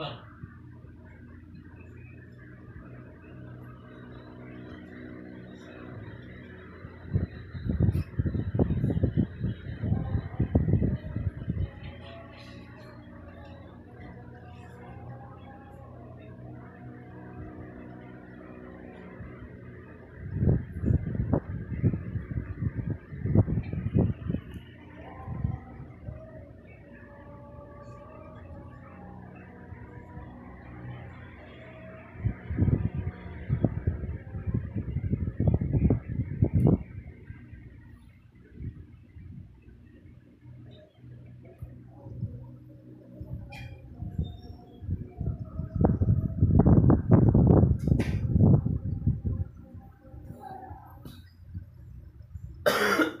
Vâng.